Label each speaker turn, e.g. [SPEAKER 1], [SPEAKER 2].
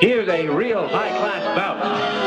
[SPEAKER 1] Here's a real high-class bout.